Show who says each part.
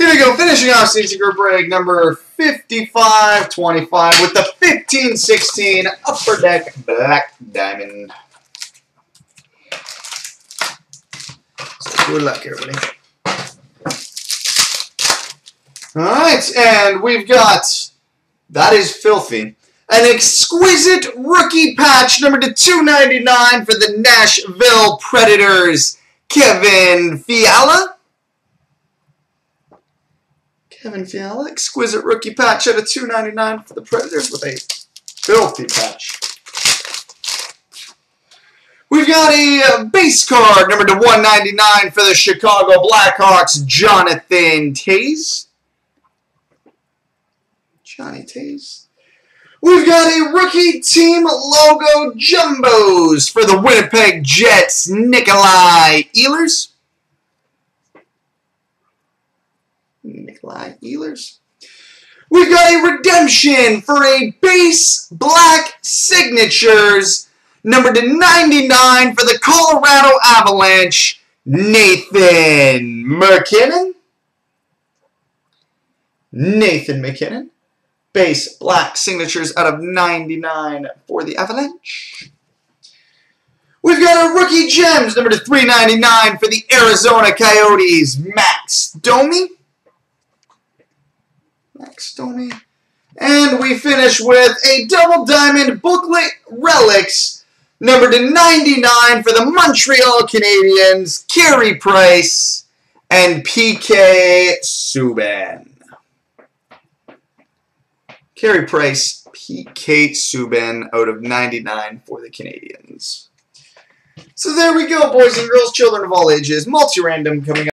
Speaker 1: Here we go, finishing off CNC Group break number 5525 with the 1516 Upper Deck Black Diamond. So good luck, everybody. Alright, and we've got, that is filthy, an exquisite rookie patch number to 299 for the Nashville Predators, Kevin Fiala. Kevin Fiala, exquisite rookie patch at a 299 for the Predators with a filthy patch. We've got a uh, base card, number to 199 for the Chicago Blackhawks, Jonathan Toews. Johnny Toews. We've got a rookie team logo jumbos for the Winnipeg Jets, Nikolai Ehlers. Nikolai Ehlers. We've got a redemption for a base black signatures, number to 99 for the Colorado Avalanche, Nathan MacKinnon. Nathan MacKinnon. Base black signatures out of 99 for the Avalanche. We've got a rookie gems, number to 399 for the Arizona Coyotes, Max Domi. Domi. And we finish with a double diamond booklet relics, number to 99 for the Montreal Canadiens, Carey Price, and PK Subban. Carey Price, PK Subban out of 99 for the Canadiens. So there we go, boys and girls, children of all ages. Multi-random coming up.